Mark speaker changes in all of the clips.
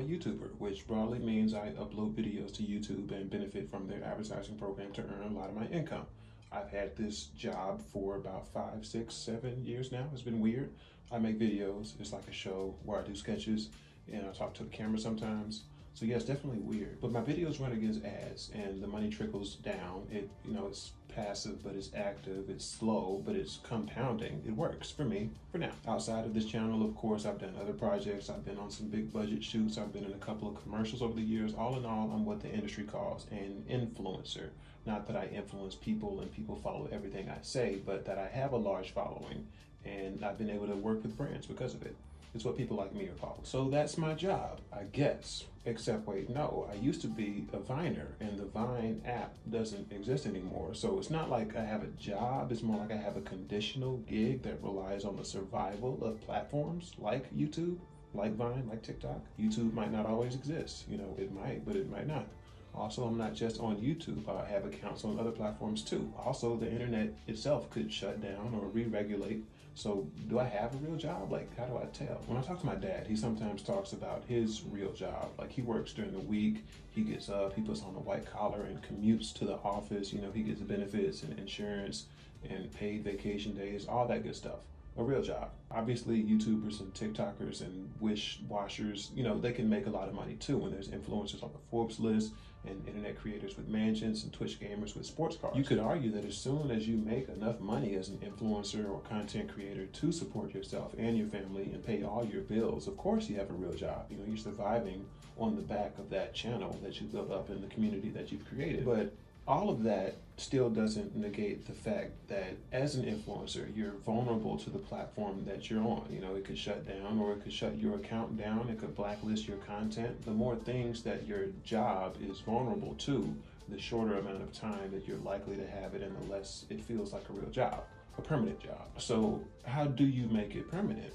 Speaker 1: A YouTuber, which broadly means I upload videos to YouTube and benefit from their advertising program to earn a lot of my income. I've had this job for about five, six, seven years now. It's been weird. I make videos. It's like a show where I do sketches and I talk to the camera sometimes. So yeah, it's definitely weird. But my videos run against ads and the money trickles down. It you know, it's passive but it's active, it's slow, but it's compounding. It works for me for now. Outside of this channel, of course, I've done other projects. I've been on some big budget shoots. I've been in a couple of commercials over the years. All in all, I'm what the industry calls an influencer. Not that I influence people and people follow everything I say, but that I have a large following and I've been able to work with brands because of it. It's what people like me are called. So that's my job, I guess. Except, wait, no, I used to be a Viner, and the Vine app doesn't exist anymore. So it's not like I have a job, it's more like I have a conditional gig that relies on the survival of platforms like YouTube, like Vine, like TikTok. YouTube might not always exist. You know, it might, but it might not. Also, I'm not just on YouTube. I have accounts on other platforms too. Also, the internet itself could shut down or re-regulate. So do I have a real job? Like, how do I tell? When I talk to my dad, he sometimes talks about his real job. Like he works during the week, he gets up, he puts on a white collar and commutes to the office. You know, he gets benefits and insurance and paid vacation days, all that good stuff a real job. Obviously, YouTubers and TikTokers and wish washers, you know, they can make a lot of money too when there's influencers on the Forbes list and internet creators with mansions and Twitch gamers with sports cars. You could argue that as soon as you make enough money as an influencer or content creator to support yourself and your family and pay all your bills, of course you have a real job. You know, you're surviving on the back of that channel that you built up in the community that you've created. But all of that still doesn't negate the fact that as an influencer, you're vulnerable to the platform that you're on. You know, it could shut down or it could shut your account down, it could blacklist your content. The more things that your job is vulnerable to, the shorter amount of time that you're likely to have it and the less it feels like a real job, a permanent job. So, how do you make it permanent?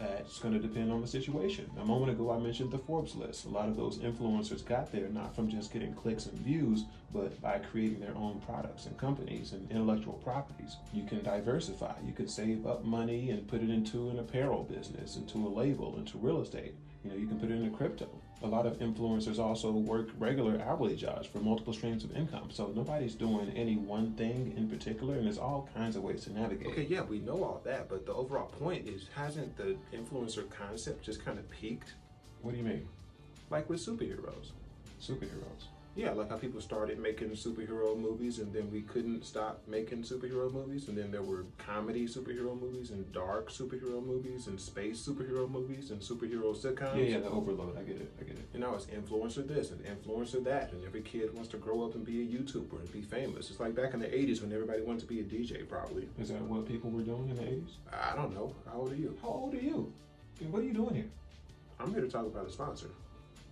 Speaker 1: It's going to depend on the situation. A moment ago, I mentioned the Forbes list. A lot of those influencers got there not from just getting clicks and views, but by creating their own products and companies and intellectual properties. You can diversify. You can save up money and put it into an apparel business, into a label, into real estate. You know, you can put it into crypto. A lot of influencers also work regular hourly jobs for multiple streams of income. So nobody's doing any one thing in particular, and there's all kinds of ways to navigate.
Speaker 2: Okay, yeah, we know all that, but the overall point is hasn't the influencer concept just kind of peaked?
Speaker 1: What do you mean?
Speaker 2: Like with superheroes.
Speaker 1: Superheroes.
Speaker 2: Yeah, like how people started making superhero movies and then we couldn't stop making superhero movies. And then there were comedy superhero movies and dark superhero movies and space superhero movies and superhero sitcoms.
Speaker 1: Yeah, yeah, the overload. I get it. I get it.
Speaker 2: And now it's influencer this and influencer that. And every kid wants to grow up and be a YouTuber and be famous. It's like back in the 80s when everybody wanted to be a DJ, probably.
Speaker 1: Is that what people were doing in the 80s?
Speaker 2: I don't know. How old are you?
Speaker 1: How old are you? What are you doing here?
Speaker 2: I'm here to talk about a sponsor.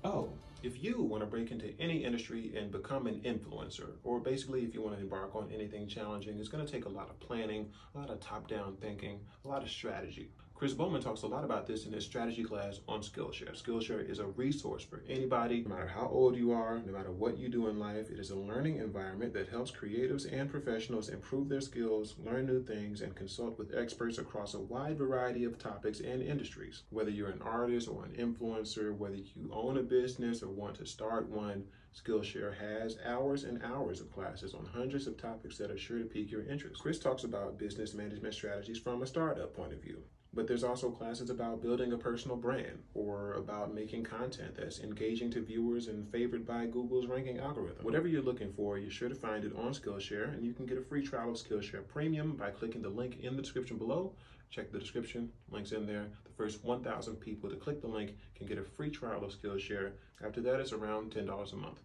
Speaker 1: Oh,
Speaker 2: if you want to break into any industry and become an influencer, or basically if you want to embark on anything challenging, it's going to take a lot of planning, a lot of top down thinking, a lot of strategy. Chris Bowman talks a lot about this in his strategy class on Skillshare. Skillshare is a resource for anybody, no matter how old you are, no matter what you do in life. It is a learning environment that helps creatives and professionals improve their skills, learn new things, and consult with experts across a wide variety of topics and industries. Whether you're an artist or an influencer, whether you own a business or want to start one, Skillshare has hours and hours of classes on hundreds of topics that are sure to pique your interest. Chris talks about business management strategies from a startup point of view. But there's also classes about building a personal brand or about making content that's engaging to viewers and favored by Google's ranking algorithm. Whatever you're looking for, you're sure to find it on Skillshare, and you can get a free trial of Skillshare Premium by clicking the link in the description below. Check the description, links in there. The first 1,000 people to click the link can get a free trial of Skillshare. After that, it's around $10 a month.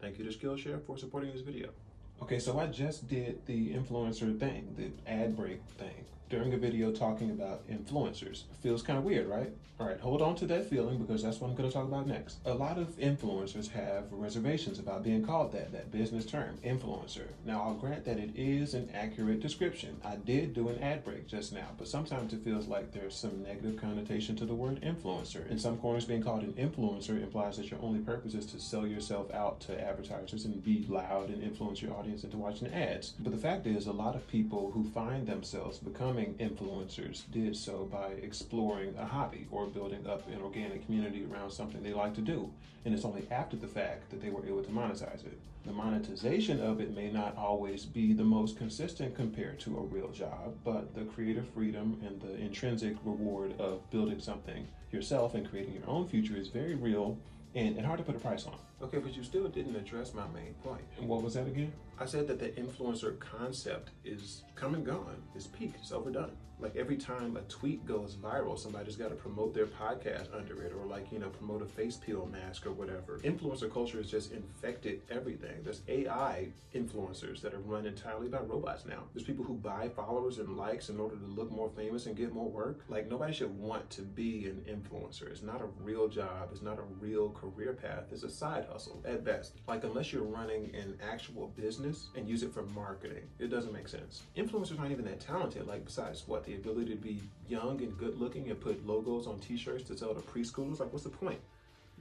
Speaker 2: Thank you to Skillshare for supporting this video.
Speaker 1: Okay, so I just did the influencer thing, the ad break thing during a video talking about influencers. Feels kind of weird, right? All right, hold on to that feeling because that's what I'm going to talk about next. A lot of influencers have reservations about being called that, that business term, influencer. Now, I'll grant that it is an accurate description. I did do an ad break just now, but sometimes it feels like there's some negative connotation to the word influencer. In some corners, being called an influencer implies that your only purpose is to sell yourself out to advertisers and be loud and influence your audience audience into watching ads. But the fact is, a lot of people who find themselves becoming influencers did so by exploring a hobby or building up an organic community around something they like to do. And it's only after the fact that they were able to monetize it. The monetization of it may not always be the most consistent compared to a real job, but the creative freedom and the intrinsic reward of building something yourself and creating your own future is very real and, and hard to put a price on.
Speaker 2: Okay, but you still didn't address my main point.
Speaker 1: And what was that again?
Speaker 2: I said that the influencer concept is come and gone, it's peaked, it's overdone. Like every time a tweet goes viral, somebody's got to promote their podcast under it, or like, you know, promote a face peel mask or whatever. Influencer culture has just infected everything. There's AI influencers that are run entirely by robots now. There's people who buy followers and likes in order to look more famous and get more work. Like nobody should want to be an influencer. It's not a real job, it's not a real career path, it's a side hustle at best. Like unless you're running an actual business and use it for marketing, it doesn't make sense. Influencers aren't even that talented. Like besides what the ability to be young and good looking and put logos on t-shirts to sell to preschoolers, like what's the point?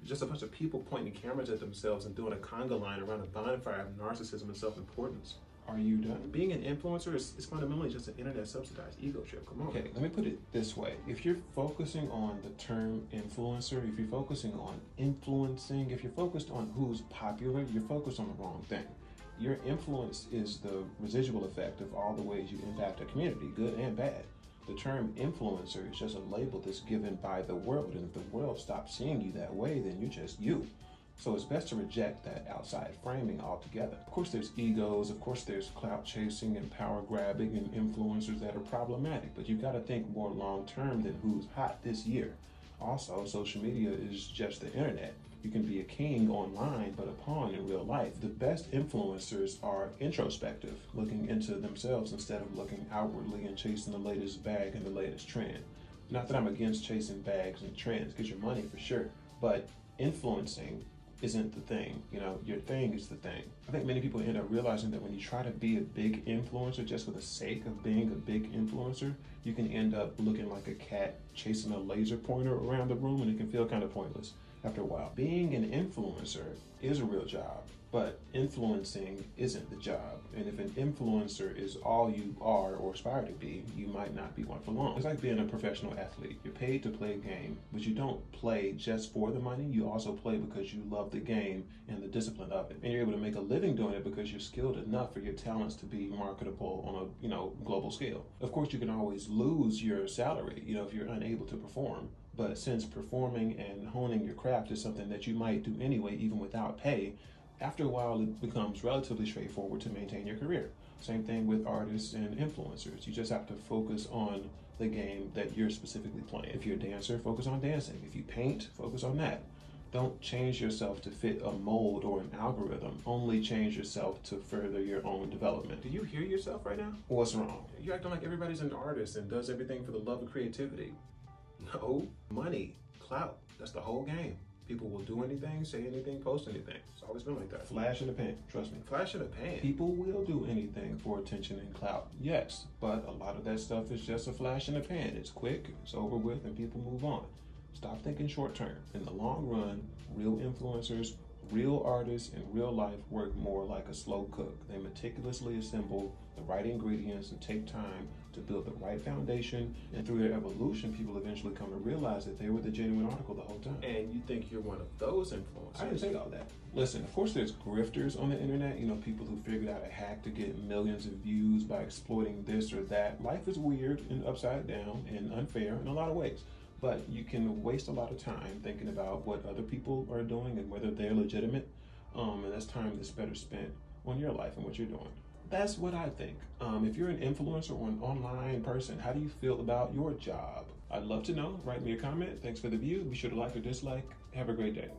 Speaker 2: Just a bunch of people pointing cameras at themselves and doing a conga line around a bonfire of narcissism and self-importance.
Speaker 1: Are you done?
Speaker 2: Being an influencer is, is fundamentally just an internet subsidized ego trip. Come on.
Speaker 1: Okay, let me put it this way. If you're focusing on the term influencer, if you're focusing on influencing, if you're focused on who's popular, you're focused on the wrong thing. Your influence is the residual effect of all the ways you impact a community, good and bad. The term influencer is just a label that's given by the world, and if the world stops seeing you that way, then you're just you. So it's best to reject that outside framing altogether. Of course, there's egos, of course, there's clout chasing and power grabbing and influencers that are problematic, but you've got to think more long term than who's hot this year. Also, social media is just the internet. You can be a king online, but a pawn in real life. The best influencers are introspective, looking into themselves instead of looking outwardly and chasing the latest bag and the latest trend. Not that I'm against chasing bags and trends, get your money for sure, but influencing isn't the thing. You know, your thing is the thing. I think many people end up realizing that when you try to be a big influencer just for the sake of being a big influencer, you can end up looking like a cat chasing a laser pointer around the room and it can feel kind of pointless after a while. Being an influencer is a real job, but influencing isn't the job. And if an influencer is all you are or aspire to be, you might not be one for long. It's like being a professional athlete. You're paid to play a game, but you don't play just for the money. You also play because you love the game and the discipline of it. And you're able to make a living doing it because you're skilled enough for your talents to be marketable on a, you know, global scale. Of course, you can always lose your salary, you know, if you're unable to perform. But since performing and honing your craft is something that you might do anyway, even without pay, after a while it becomes relatively straightforward to maintain your career. Same thing with artists and influencers. You just have to focus on the game that you're specifically playing. If you're a dancer, focus on dancing. If you paint, focus on that. Don't change yourself to fit a mold or an algorithm. Only change yourself to further your own development.
Speaker 2: Do you hear yourself right now?
Speaker 1: What's wrong?
Speaker 2: You're acting like everybody's an artist and does everything for the love of creativity. No, money, clout. That's the whole game. People will do anything, say anything, post anything. It's always been like that.
Speaker 1: Flash in the pan, trust me.
Speaker 2: Flash in the pan.
Speaker 1: People will do anything for attention and clout, yes, but a lot of that stuff is just a flash in the pan. It's quick, it's over with, and people move on. Stop thinking short term. In the long run, real influencers, real artists in real life work more like a slow cook. They meticulously assemble the right ingredients and take time to build the right foundation. And through their evolution, people eventually come to realize that they were the genuine article the whole time.
Speaker 2: And you think you're one of those influencers?
Speaker 1: I didn't say all that. Listen, of course, there's grifters on the internet. You know, people who figured out a hack to get millions of views by exploiting this or that. Life is weird and upside down and unfair in a lot of ways. But you can waste a lot of time thinking about what other people are doing and whether they're legitimate. Um, and that's time that's better spent on your life and what you're doing. That's what I think. Um, if you're an influencer or an online person, how do you feel about your job? I'd love to know. Write me a comment. Thanks for the view. Be sure to like or dislike. Have a great day.